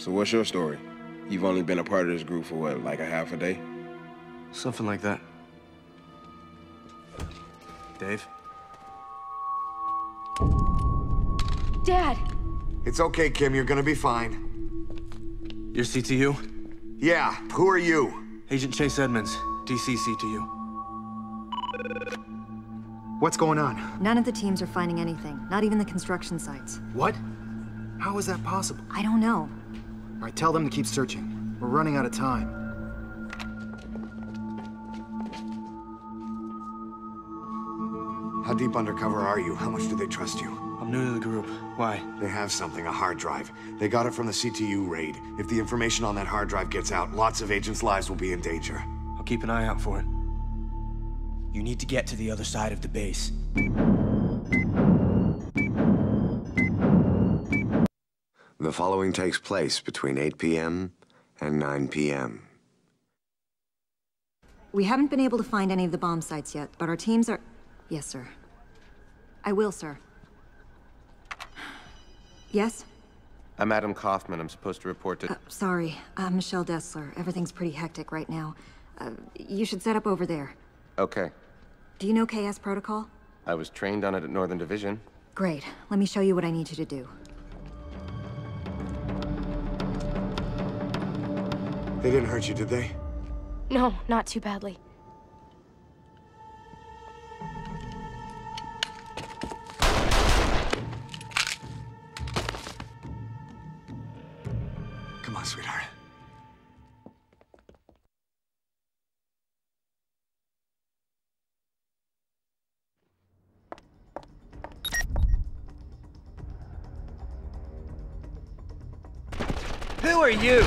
So what's your story? You've only been a part of this group for what, like a half a day? Something like that. Dave? Dad! It's okay, Kim. You're gonna be fine. Your CTU? Yeah, who are you? Agent Chase Edmunds, DC CTU. What's going on? None of the teams are finding anything, not even the construction sites. What? How is that possible? I don't know. All right, tell them to keep searching. We're running out of time. How deep undercover are you? How much do they trust you? I'm new to the group. Why? They have something, a hard drive. They got it from the CTU raid. If the information on that hard drive gets out, lots of agents' lives will be in danger. I'll keep an eye out for it. You need to get to the other side of the base. The following takes place between 8 p.m. and 9 p.m. We haven't been able to find any of the bomb sites yet, but our teams are... Yes, sir. I will, sir. Yes? I'm Adam Kaufman. I'm supposed to report to... Uh, sorry, I'm Michelle Dessler. Everything's pretty hectic right now. Uh, you should set up over there. Okay. Do you know KS protocol? I was trained on it at Northern Division. Great. Let me show you what I need you to do. They didn't hurt you, did they? No, not too badly. Come on, sweetheart. Who are you?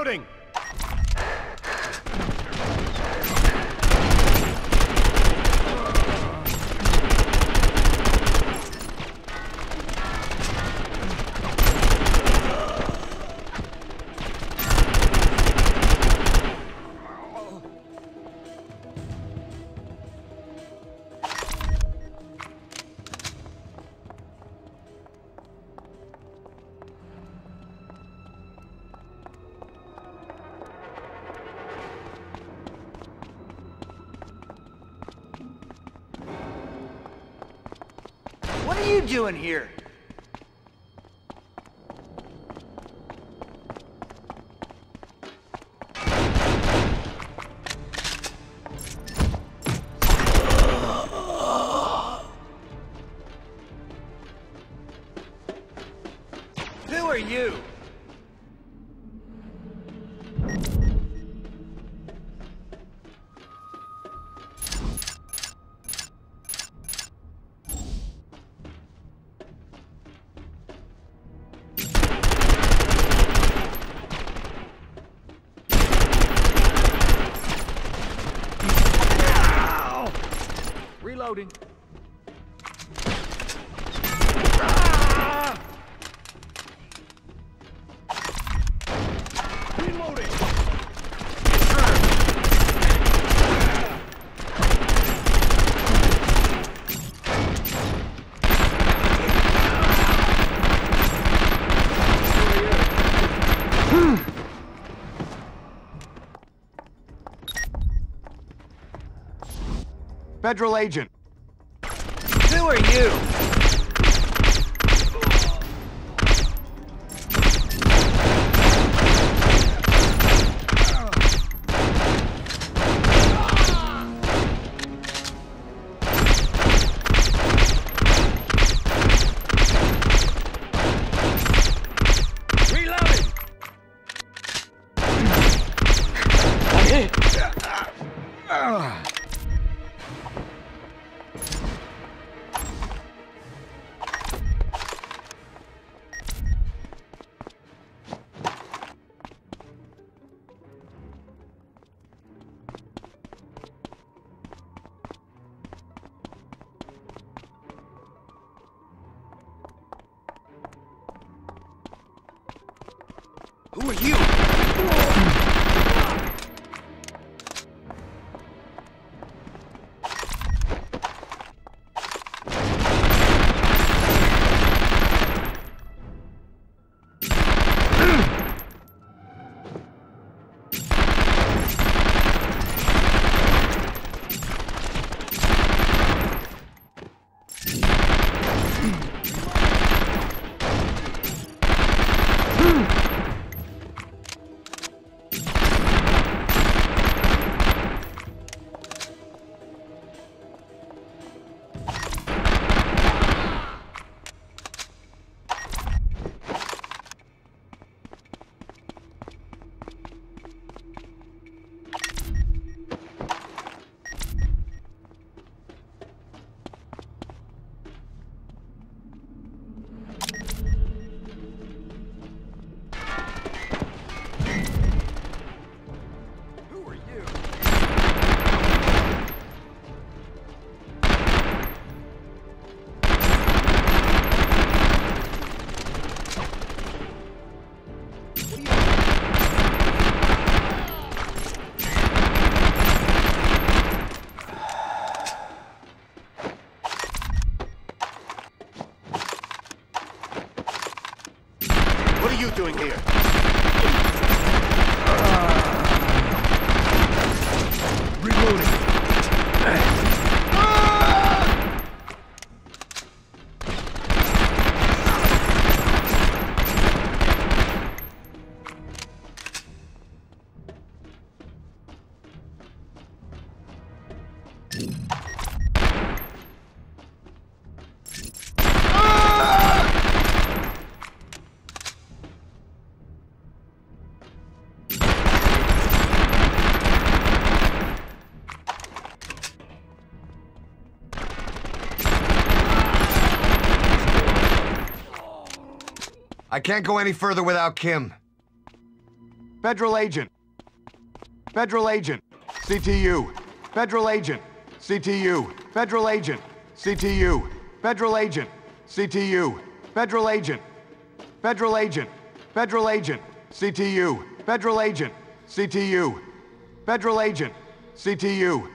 Reloading! Are you doing here? Reloading. Federal agent. Who are you? Can't go any further without Kim. Federal agent. Federal agent. CTU. Federal agent. CTU. Federal agent. CTU. Federal agent. CTU. Federal agent. Federal agent. Federal agent. CTU. Federal agent. CTU. Federal agent. CTU.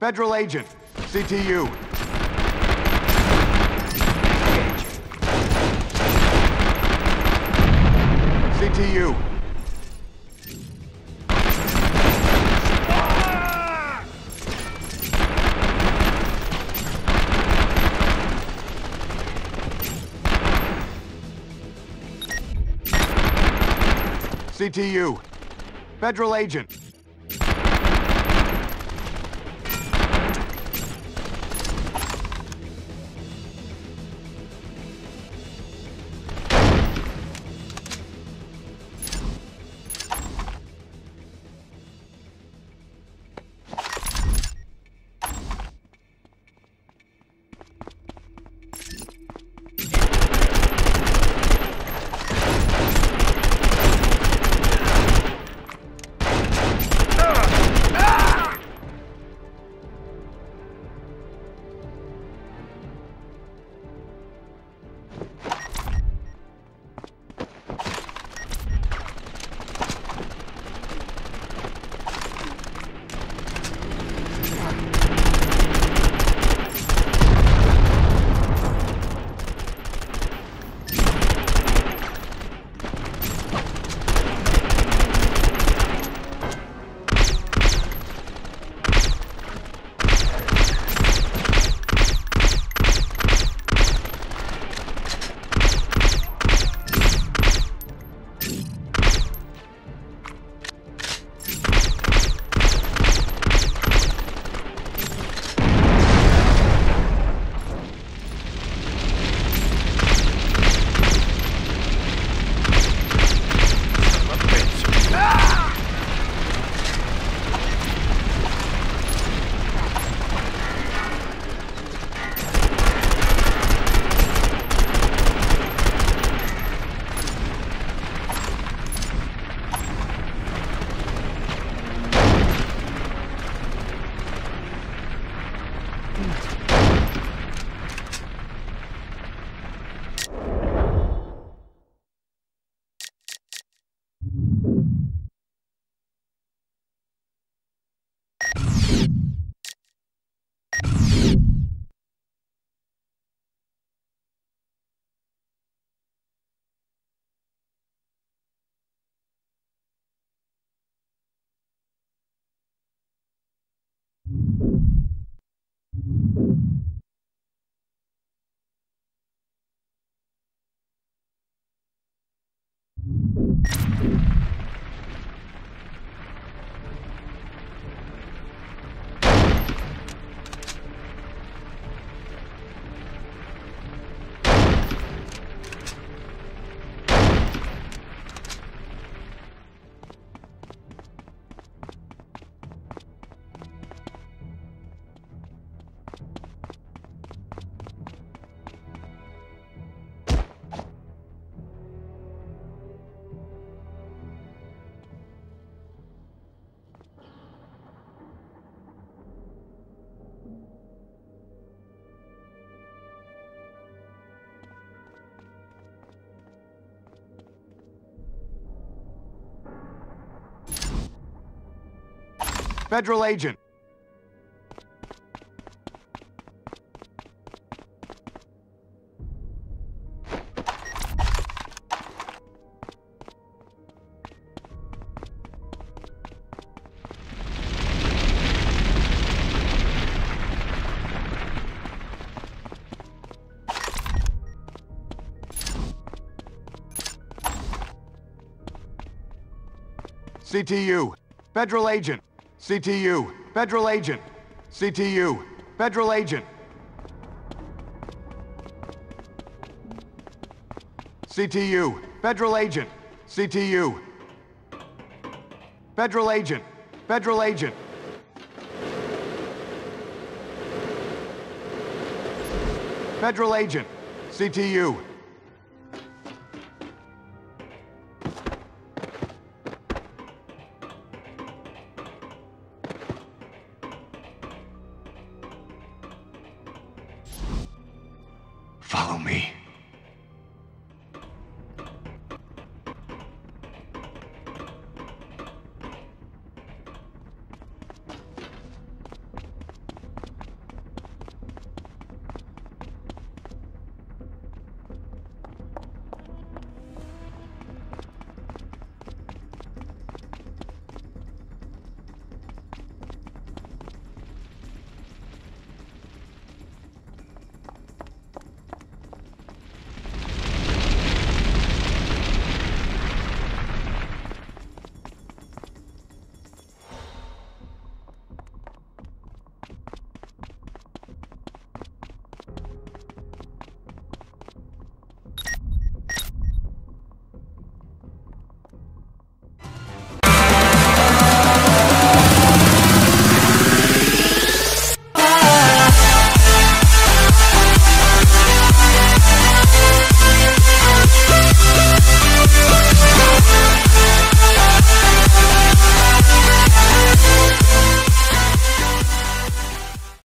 Federal agent. CTU. CTU. CTU. Federal agent. Federal agent. CTU. Federal agent. CTU. Federal agent. CTU. Federal agent. CTU. Federal agent. CTU. Federal agent. Federal agent. Federal agent. CTU.